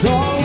don't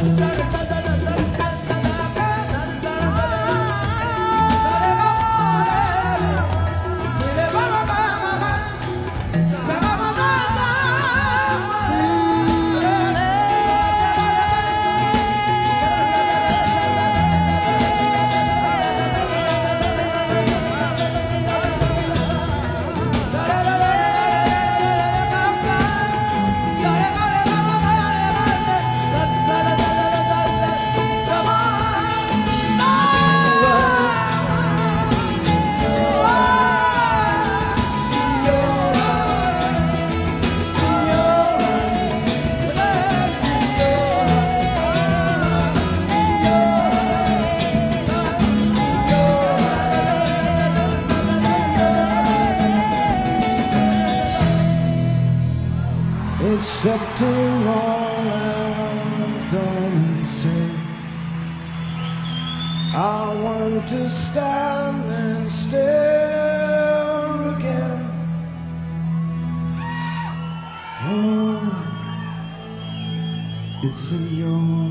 da da accepting all I've done and said. I want to stand and stare again. Oh, it's in your